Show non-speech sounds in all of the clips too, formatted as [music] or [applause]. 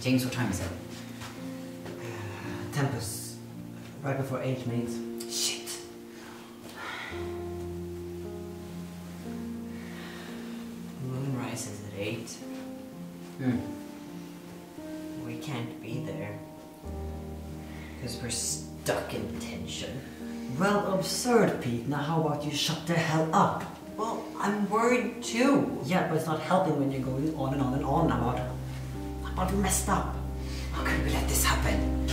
James, what time is it? Tempest. Right before eight, mate. Shit. Moon rises at 8. Hmm. We can't be there. Because we're stuck in tension. Well, absurd, Pete. Now how about you shut the hell up? Well, I'm worried too. Yeah, but it's not helping when you're going on and on and on about about messed up. How could we let this happen?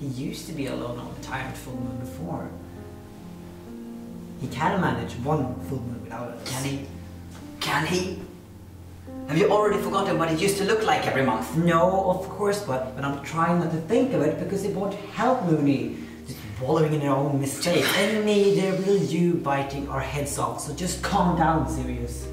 He used to be alone on the time at full moon before. He can manage one full moon without us. Can he? Can he? Have you already forgotten what it used to look like every month? No, of course, but, but I'm trying not to think of it because it won't help Moony. Wallowing in your own mistakes. and neither will you biting our heads off, so just calm down, Sirius.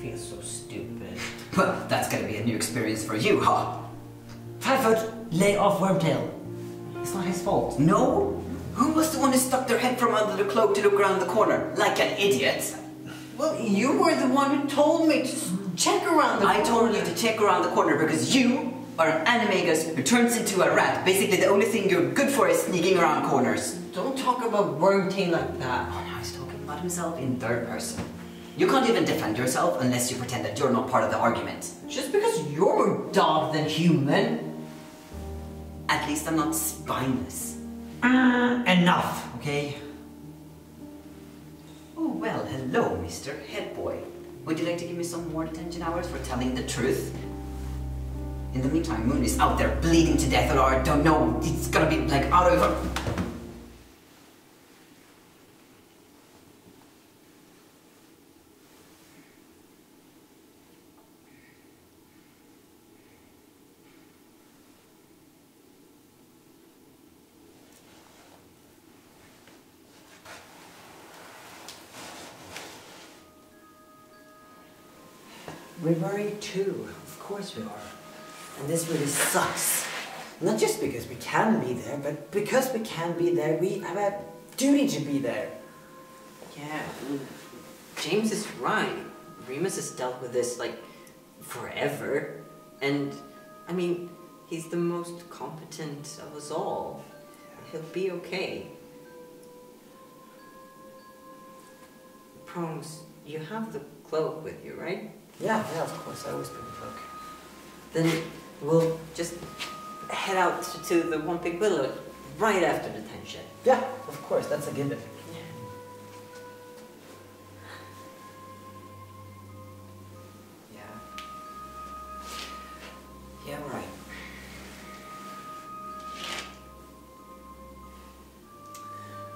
Feels so stupid. [laughs] Well, that's gonna be a new experience for you, huh? Padfoot, lay off Wormtail. It's not his fault. No? Who was the one who stuck their head from under the cloak to look around the corner? Like an idiot? Well, you were the one who told me to check around the I told you to check around the corner because you are an animagus who turns into a rat. Basically, the only thing you're good for is sneaking around corners. Don't talk about Wormtail like that. Oh, now he's talking about himself in third person. You can't even defend yourself unless you pretend that you're not part of the argument. Just because you're more dog than human. At least I'm not spineless. Uh, enough, okay? Oh, well, hello, Mr. Headboy. Would you like to give me some more detention hours for telling the truth? In the meantime, Moon is out there bleeding to death, or I don't know, it's gonna be like out of. We're worried too. Of course we are. And this really sucks. Not just because we can be there, but because we can be there, we have a duty to be there. Yeah, James is right. Remus has dealt with this like forever. And I mean, he's the most competent of us all. He'll be okay. Prongs, you have the cloak with you, right? Yeah, yeah, of course. I always bring a cloak. Then we'll just head out to the Whomping Willow right after detention. Yeah, of course. That's a given. Yeah. Yeah, right.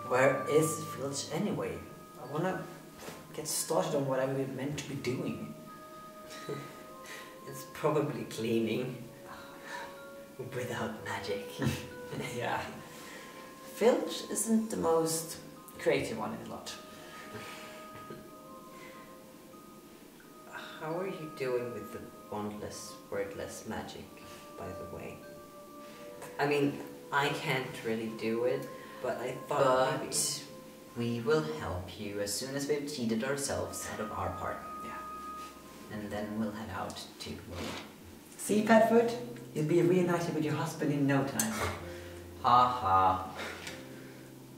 Where is Filch anyway? I wanna get started on whatever we're meant to be doing. [laughs] It's probably cleaning without magic. [laughs] yeah. Filch isn't the most creative one in the lot. How are you doing with the wandless, wordless magic, by the way? I mean, I can't really do it, but I thought maybe... We will help you as soon as we've cheated ourselves out of our part. And then we'll head out to See, Padfoot? You'll be reunited with your husband in no time. Ha ha.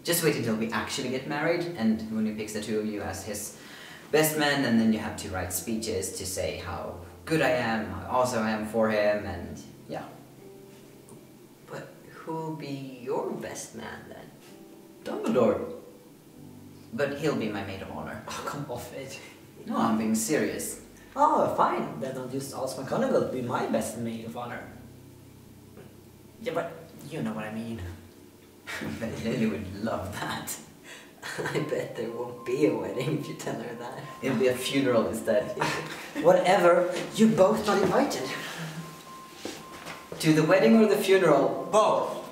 Just wait until we actually get married and Moony picks the two of you as his best men and then you have to write speeches to say how good I am, how awesome I am for him and yeah. But who'll be your best man then? Dumbledore. But he'll be my maid of honor. Oh, come off it. No, I'm being serious. Oh, fine. Then I'll just ask McGonagall to be my best maid of honor. Yeah, but you know what I mean. [laughs] but Lily would love that. [laughs] I bet there won't be a wedding if you tell her that. It'll be a funeral instead. [laughs] Whatever. You both not invited. to the wedding or the funeral? Both.